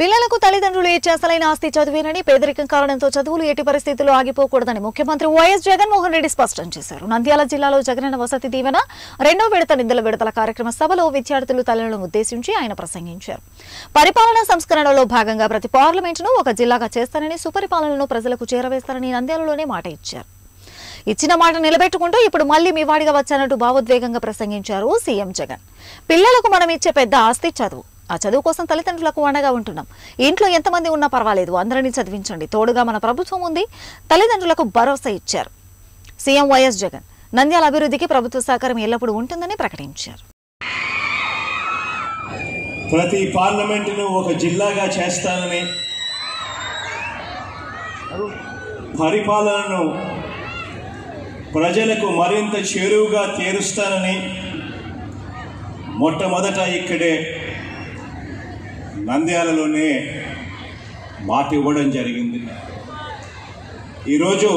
పిల్లలకు తల్లిదండ్రులు ఇచ్చే అసలైన ఆస్తి చదివేనని పేదరికం కారణంతో చదువులు ఎట్టి పరిస్థితుల్లో ఆగిపోకూడదని ముఖ్యమంత్రి వైఎస్ జగన్మోహన్ రెడ్డి స్పష్టం చేశారు. నంద్యాల జిల్లాలో జగనన్న వసతి దీవెన రెండో విడత నిధుల విడతల కార్యక్రమ సభలో విద్యార్థులు తల్లులను ఉద్దేశించి ఆయన ప్రసంగించారు. పరిపాలనా సంస్కరణలో భాగంగా ప్రతి పార్లమెంటును ఒక జిల్లాగా చేస్తానని సుపరిపాలనను ప్రజలకు చేరవేస్తారని నంద్యాలలోనే మాట ఇచ్చారు. ఇచ్చిన మాట నిలబెట్టుకుంటూ ఇప్పుడు మళ్ళీ మీ వాడిగా వచ్చానంటూ భావోద్వేగంగా ప్రసంగించారు సీఎం జగన్. పిల్లలకు మనం ఇచ్చే పెద్ద ఆస్తి చదువు. ఆ చదువు కోసం తల్లిదండ్రులకు అండగా ఉంటున్నాం. ఇంట్లో ఎంతమంది ఉన్నా పర్వాలేదు అందరినీ చదివించండి. తోడుగా మన ప్రభుత్వం ఉంది తల్లిదండ్రులకు భరోసా ఇచ్చారు. సీఎం వైఎస్ జగన్ నంద్యాల అభివృద్ధికి ప్రభుత్వ సహకారం ఎల్లప్పుడూ ఉంటుందని ప్రకటించారు. ప్రతి పార్లమెంటును ఒక జిల్లాగా చేస్తానని పరిపాలనను ప్రజలకు మరింత చేరువుగా తీరుస్తానని మొట్టమొదట ఇక్కడే నంద్యాలలోనే మాట ఇవ్వడం జరిగింది. ఈరోజు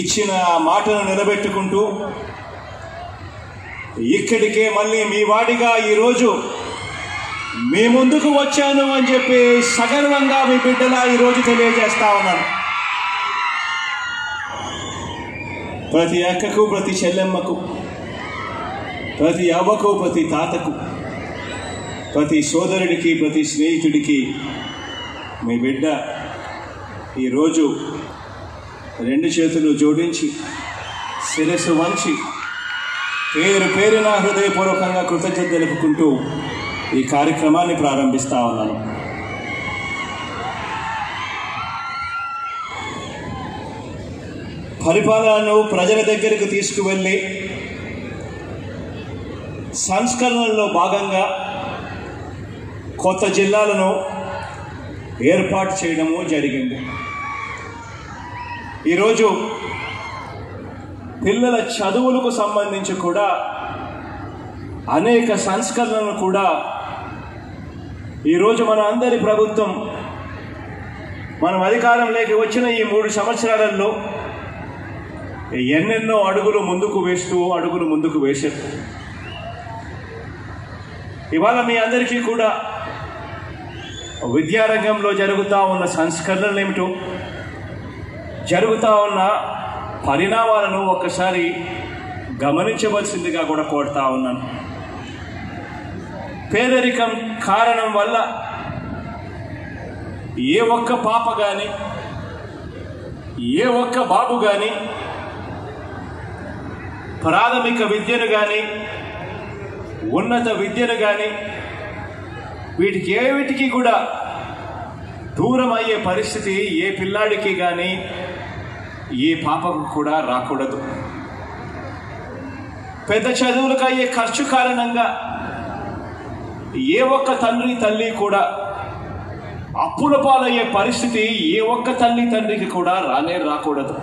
ఇచ్చిన మాటను నిలబెట్టుకుంటూ ఇక్కడికే మళ్ళీ మీ వాడిగా ఈరోజు మీ ముందుకు వచ్చాను అని చెప్పి సగర్వంగా మీ బిడ్డలా ఈరోజు తెలియజేస్తా ఉన్నాను. ప్రతి అక్కకు ప్రతి చెల్లెమ్మకు ప్రతి అవ్వకు ప్రతి తాతకు ప్రతి సోదరుడికి ప్రతి స్నేహితుడికి మీ బిడ్డ ఈరోజు రెండు చేతులు జోడించి శిరస్సు వంచి పేరు పేరున హృదయపూర్వకంగా కృతజ్ఞత తెలుపుకుంటూ ఈ కార్యక్రమాన్ని ప్రారంభిస్తా ఉన్నాను. పరిపాలనను ప్రజల దగ్గరకు తీసుకువెళ్ళి సంస్కరణల్లో భాగంగా కొత్త జిల్లాలను ఏర్పాటు చేయడము జరిగింది. ఈరోజు పిల్లల చదువులకు సంబంధించి కూడా అనేక సంస్కరణలను కూడా ఈరోజు మన అందరి ప్రభుత్వం మనం అధికారంలోకి వచ్చిన ఈ మూడు సంవత్సరాలలో ఎన్నెన్నో అడుగులు ముందుకు వేస్తూ అడుగులు ముందుకు వేశారు. ఇవాళ మీ అందరికీ కూడా విద్యారంగంలో జరుగుతూ ఉన్న సంస్కరణలు ఏమిటో జరుగుతూ ఉన్న పరిణామాలను ఒక్కసారి గమనించవలసిందిగా కూడా కోరుతా ఉన్నాను. పేదరికం కారణం వల్ల ఏ ఒక్క పాప కానీ ఏ ఒక్క బాబు కానీ ప్రాథమిక విద్యను కానీ ఉన్నత విద్యను కానీ వీటికి ఏమిటికి వీటికి కూడా దూరం అయ్యే పరిస్థితి ఏ పిల్లాడికి కానీ ఏ పాపకు కూడా రాకూడదు. పెద్ద చదువులకు అయ్యే ఖర్చు కారణంగా ఏ ఒక్క తండ్రి తల్లి కూడా అప్పుల పాలయ్యే పరిస్థితి ఏ ఒక్క తల్లి తండ్రికి కూడా రానే రాకూడదు.